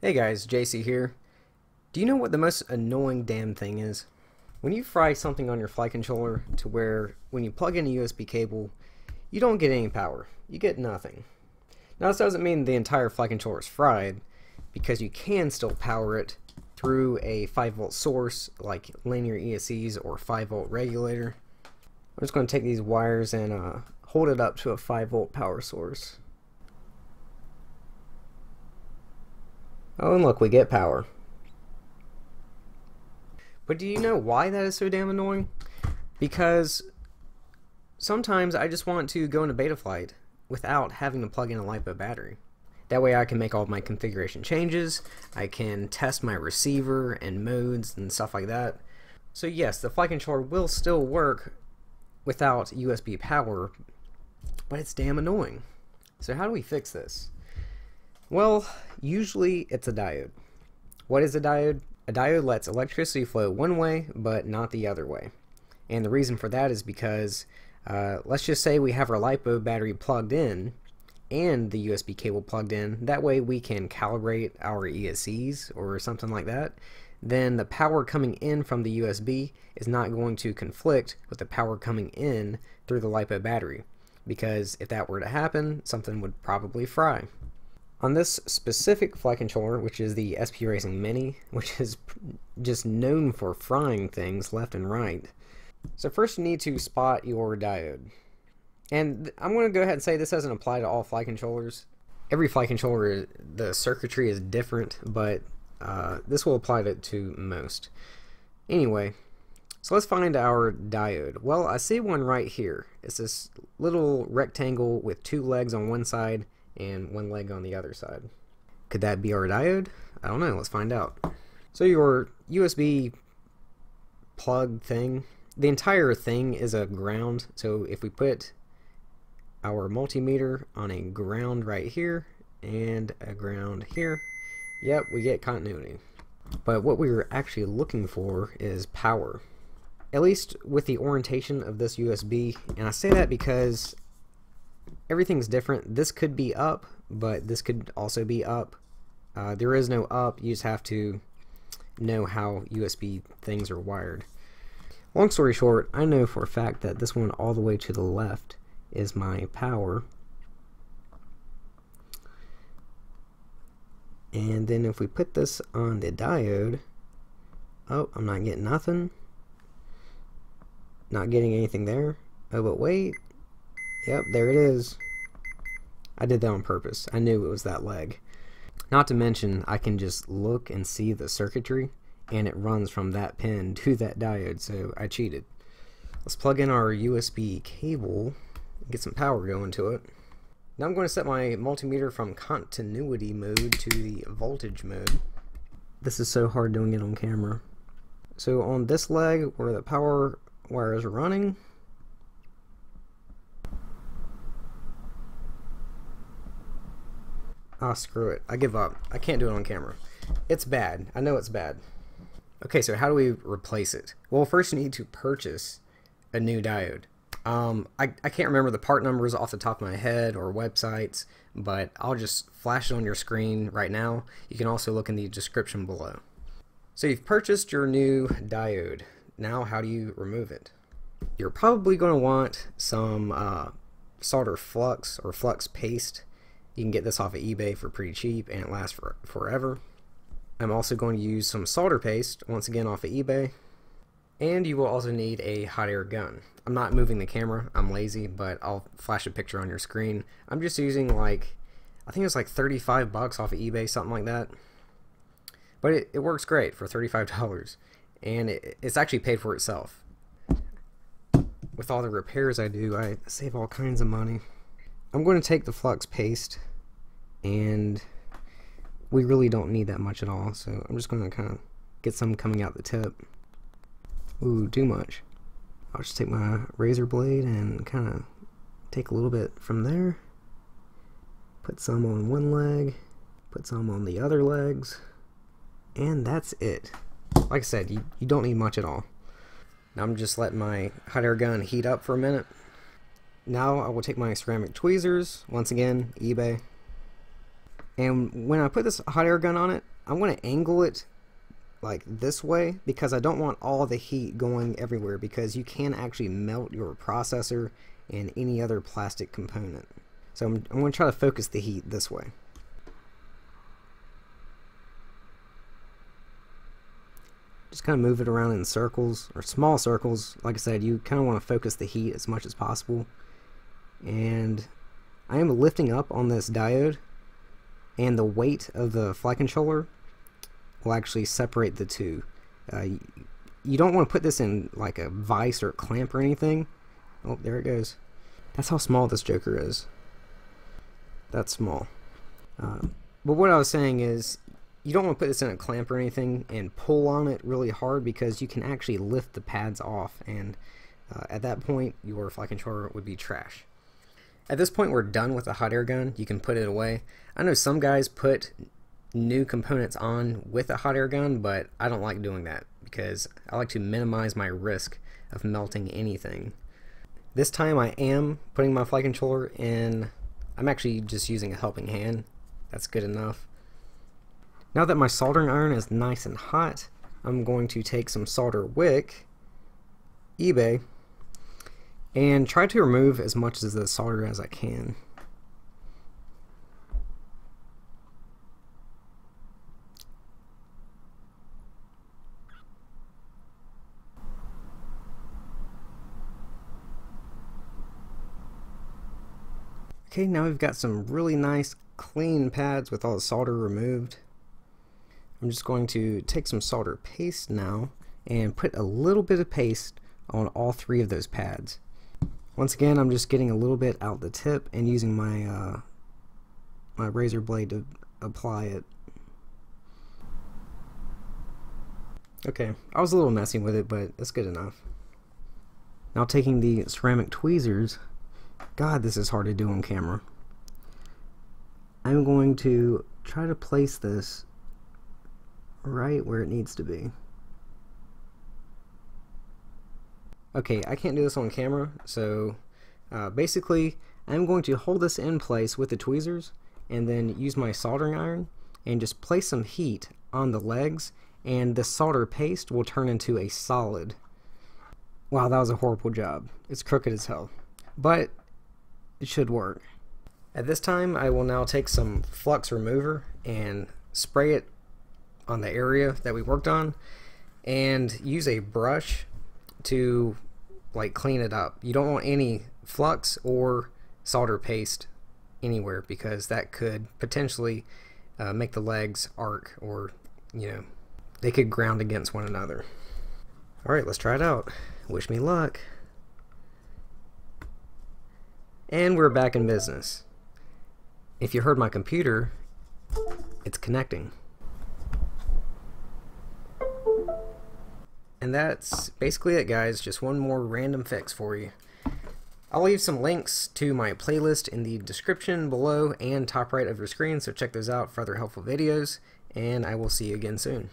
Hey guys, JC here. Do you know what the most annoying damn thing is? When you fry something on your flight controller to where when you plug in a USB cable, you don't get any power. You get nothing. Now this doesn't mean the entire flight controller is fried, because you can still power it through a 5 volt source like linear ESCs or 5 volt regulator. I'm just going to take these wires and uh, hold it up to a 5 volt power source. Oh, and look, we get power. But do you know why that is so damn annoying? Because sometimes I just want to go into Betaflight without having to plug in a LiPo battery. That way I can make all my configuration changes, I can test my receiver and modes and stuff like that. So yes, the flight controller will still work without USB power, but it's damn annoying. So how do we fix this? Well, usually it's a diode. What is a diode? A diode lets electricity flow one way, but not the other way. And the reason for that is because, uh, let's just say we have our LiPo battery plugged in, and the USB cable plugged in. That way we can calibrate our ESCs or something like that. Then the power coming in from the USB is not going to conflict with the power coming in through the LiPo battery. Because if that were to happen, something would probably fry. On this specific flight controller, which is the SP Racing Mini, which is just known for frying things left and right. So first you need to spot your diode. And I'm going to go ahead and say this doesn't apply to all flight controllers. Every flight controller, the circuitry is different, but uh, this will apply to, to most. Anyway, so let's find our diode. Well, I see one right here. It's this little rectangle with two legs on one side and one leg on the other side. Could that be our diode? I don't know. Let's find out. So your USB plug thing, the entire thing is a ground. So if we put our multimeter on a ground right here and a ground here, yep, we get continuity. But what we are actually looking for is power. At least with the orientation of this USB, and I say that because everything's different. This could be up, but this could also be up. Uh, there is no up, you just have to know how USB things are wired. Long story short, I know for a fact that this one all the way to the left is my power. And then if we put this on the diode, oh, I'm not getting nothing. Not getting anything there. Oh, but wait. Yep, there it is. I did that on purpose. I knew it was that leg. Not to mention, I can just look and see the circuitry, and it runs from that pin to that diode, so I cheated. Let's plug in our USB cable and get some power going to it. Now I'm going to set my multimeter from continuity mode to the voltage mode. This is so hard doing it on camera. So on this leg where the power wire is running, Ah, screw it. I give up. I can't do it on camera. It's bad. I know it's bad. Okay, so how do we replace it? Well, first you need to purchase a new diode. Um, I, I can't remember the part numbers off the top of my head or websites, but I'll just flash it on your screen right now. You can also look in the description below. So you've purchased your new diode. Now how do you remove it? You're probably going to want some uh, solder flux or flux paste. You can get this off of eBay for pretty cheap and it lasts for forever. I'm also going to use some solder paste, once again off of eBay. And you will also need a hot air gun. I'm not moving the camera, I'm lazy, but I'll flash a picture on your screen. I'm just using like, I think it's like 35 bucks off of eBay, something like that. But it, it works great for $35. And it, it's actually paid for itself. With all the repairs I do, I save all kinds of money. I'm going to take the flux paste and we really don't need that much at all. So I'm just going to kind of get some coming out the tip. Ooh, too much. I'll just take my razor blade and kind of take a little bit from there. Put some on one leg, put some on the other legs, and that's it. Like I said, you, you don't need much at all. Now I'm just letting my hot air gun heat up for a minute. Now I will take my ceramic tweezers, once again, eBay. And when I put this hot air gun on it, I'm going to angle it like this way because I don't want all the heat going everywhere because you can actually melt your processor and any other plastic component. So I'm, I'm going to try to focus the heat this way. Just kind of move it around in circles or small circles. Like I said, you kind of want to focus the heat as much as possible. And I am lifting up on this diode and the weight of the flight controller will actually separate the two. Uh, you don't want to put this in like a vise or a clamp or anything. Oh, there it goes. That's how small this joker is. That's small. Uh, but what I was saying is, you don't want to put this in a clamp or anything and pull on it really hard because you can actually lift the pads off and uh, at that point your flight controller would be trash. At this point we're done with the hot air gun. You can put it away. I know some guys put new components on with a hot air gun, but I don't like doing that because I like to minimize my risk of melting anything. This time I am putting my flight controller in, I'm actually just using a helping hand. That's good enough. Now that my soldering iron is nice and hot, I'm going to take some solder wick, eBay, and try to remove as much of the solder as I can. Okay, now we've got some really nice clean pads with all the solder removed. I'm just going to take some solder paste now and put a little bit of paste on all three of those pads. Once again, I'm just getting a little bit out the tip and using my uh, my razor blade to apply it. Okay, I was a little messy with it, but it's good enough. Now taking the ceramic tweezers, God, this is hard to do on camera. I'm going to try to place this right where it needs to be. Okay, I can't do this on camera, so uh, basically I'm going to hold this in place with the tweezers and then use my soldering iron and just place some heat on the legs and the solder paste will turn into a solid. Wow, that was a horrible job. It's crooked as hell. But it should work. At this time, I will now take some flux remover and spray it on the area that we worked on and use a brush to like clean it up. You don't want any flux or solder paste anywhere because that could potentially uh, make the legs arc or you know they could ground against one another. Alright, let's try it out. Wish me luck. And we're back in business. If you heard my computer, it's connecting. And that's basically it guys, just one more random fix for you. I'll leave some links to my playlist in the description below and top right of your screen, so check those out for other helpful videos, and I will see you again soon.